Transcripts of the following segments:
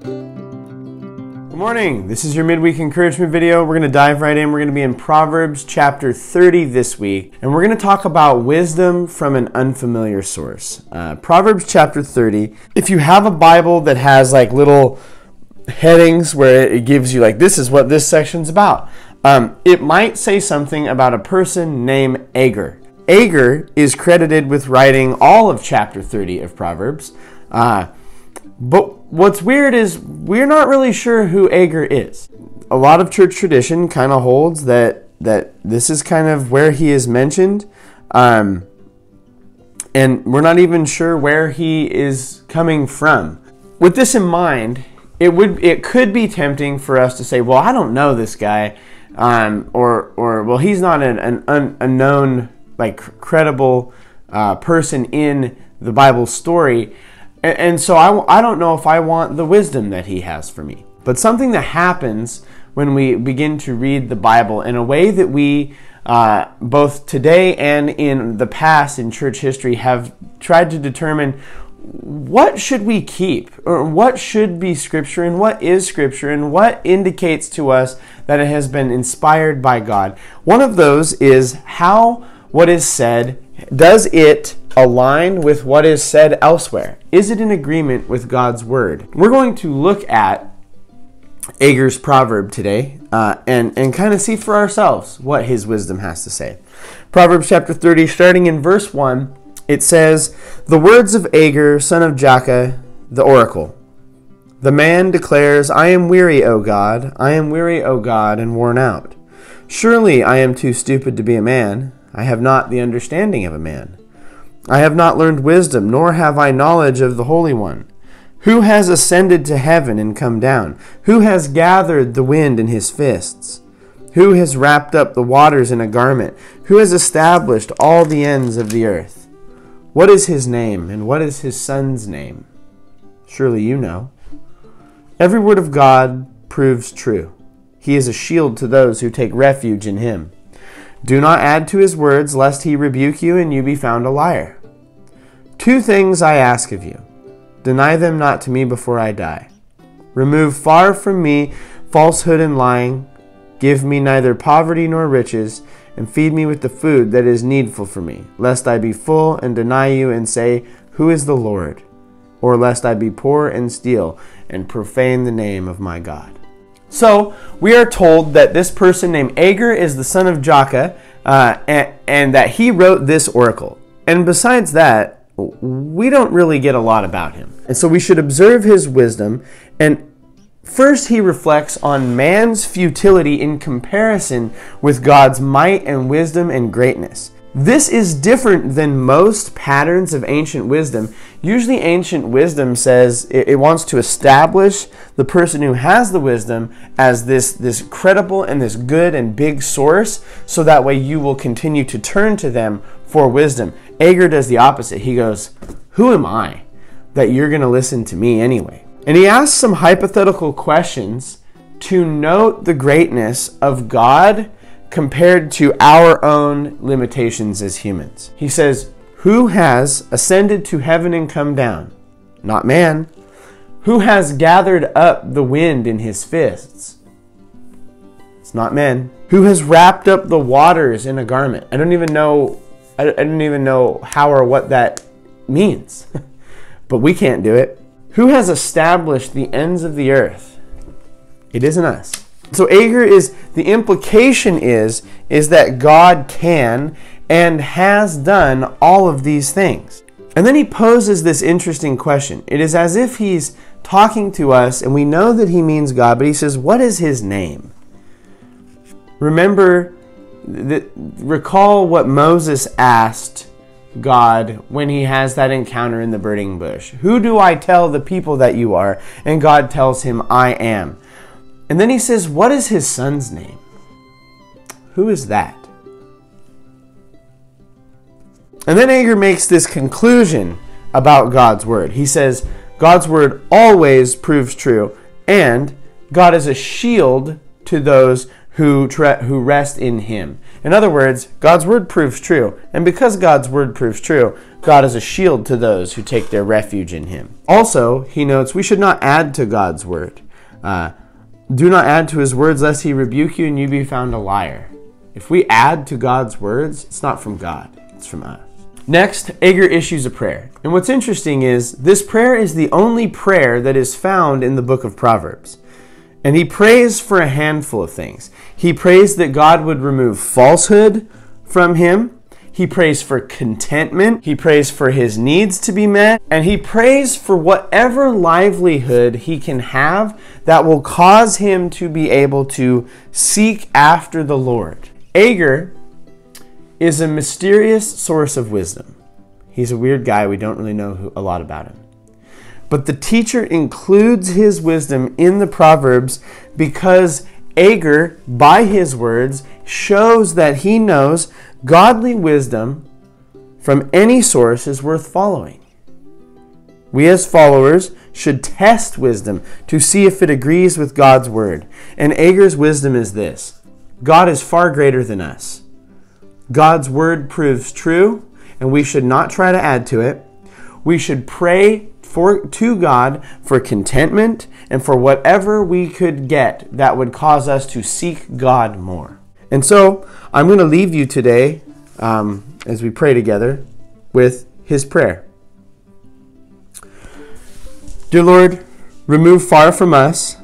Good morning. This is your midweek encouragement video. We're going to dive right in. We're going to be in Proverbs chapter 30 this week, and we're going to talk about wisdom from an unfamiliar source. Uh, Proverbs chapter 30. If you have a Bible that has like little headings where it gives you like this is what this section's about, um, it might say something about a person named Agur. Agur is credited with writing all of chapter 30 of Proverbs. Uh, but what's weird is we're not really sure who Agur is. A lot of church tradition kind of holds that that this is kind of where he is mentioned, um, and we're not even sure where he is coming from. With this in mind, it would it could be tempting for us to say, "Well, I don't know this guy," um, or or well, he's not an, an, a known like credible uh, person in the Bible story. And, and so I, I don't know if I want the wisdom that he has for me. But something that happens when we begin to read the Bible in a way that we, uh, both today and in the past in church history, have tried to determine what should we keep or what should be scripture and what is scripture and what indicates to us that it has been inspired by God. One of those is how what is said does it align with what is said elsewhere? Is it in agreement with God's word? We're going to look at Agur's proverb today uh, and, and kind of see for ourselves what his wisdom has to say. Proverbs chapter 30, starting in verse 1, it says, The words of Agur, son of Jakeh, the oracle. The man declares, I am weary, O God, I am weary, O God, and worn out. Surely I am too stupid to be a man. I have not the understanding of a man. I have not learned wisdom, nor have I knowledge of the Holy One. Who has ascended to heaven and come down? Who has gathered the wind in his fists? Who has wrapped up the waters in a garment? Who has established all the ends of the earth? What is his name, and what is his son's name? Surely you know. Every word of God proves true. He is a shield to those who take refuge in him. Do not add to his words, lest he rebuke you and you be found a liar. Two things I ask of you deny them not to me before I die. Remove far from me falsehood and lying. Give me neither poverty nor riches, and feed me with the food that is needful for me, lest I be full and deny you and say, Who is the Lord? Or lest I be poor and steal and profane the name of my God. So we are told that this person named Agur is the son of Jakeh, uh, and, and that he wrote this oracle. And besides that, we don't really get a lot about him. And so we should observe his wisdom. And first, he reflects on man's futility in comparison with God's might and wisdom and greatness. This is different than most patterns of ancient wisdom. Usually, ancient wisdom says it, it, wants to establish the person who has the wisdom as this, this credible and this good and big source, so that way you will continue to turn to them for wisdom. Agur does the opposite. He goes, Who am I that you're going to listen to me anyway? And he asks some hypothetical questions to note the greatness of God compared to our own limitations as humans. He says, Who has ascended to heaven and come down? Not man. Who has gathered up the wind in his fists? It's not men. Who has wrapped up the waters in a garment? I don't even know I don't even know how or what that means. but we can't do it. Who has established the ends of the earth? It isn't us. So Agur is the implication is is that God can and has done all of these things. And then he poses this interesting question. It is as if he's talking to us and we know that he means God, but he says, "What is his name?" Remember that recall what Moses asked God when he has that encounter in the burning bush. Who do I tell the people that you are? And God tells him, I am. And then he says, What is his son's name? Who is that? And then Agur makes this conclusion about God's word. He says, God's word always proves true, and God is a shield to those who, who rest in him. In other words, God's word proves true. And because God's word proves true, God is a shield to those who take their refuge in him. Also, he notes we should not add to God's word. Uh, do not add to his words, lest he rebuke you and you be found a liar. If we add to God's words, it's not from God, it's from us. Next, Agur issues a prayer. And what's interesting is this prayer is the only prayer that is found in the book of Proverbs. And he prays for a handful of things. He prays that God would remove falsehood from him. He prays for contentment. He prays for his needs to be met. And he prays for whatever livelihood he can have that will cause him to be able to seek after the Lord. Agur is a mysterious source of wisdom. He's a weird guy. We don't really know who, a lot about him. But the teacher includes his wisdom in the Proverbs because Agur, by his words, shows that he knows godly wisdom from any source is worth following. We as followers should test wisdom to see if it agrees with God's word. And Agur's wisdom is this God is far greater than us. God's word proves true, and we should not try to add to it. We should pray for, to God for contentment and for whatever we could get that would cause us to seek God more. And so I'm going to leave you today um, as we pray together with his prayer. Dear Lord, remove far from us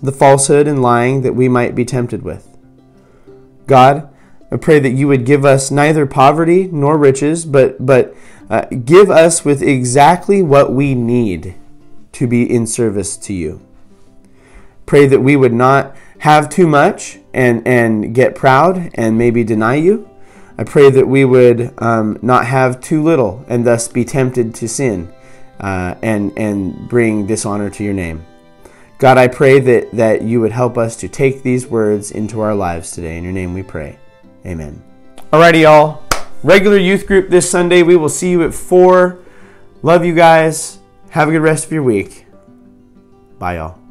the falsehood and lying that we might be tempted with. God, I pray that you would give us neither poverty nor riches, but, but uh, give us with exactly what we need to be in service to you. Pray that we would not have too much and, and get proud and maybe deny you. I pray that we would um, not have too little and thus be tempted to sin uh, and, and bring dishonor to your name. God, I pray that, that you would help us to take these words into our lives today. In your name we pray. Amen. Alrighty, y'all. Regular youth group this Sunday. We will see you at 4. Love you guys. Have a good rest of your week. Bye, y'all.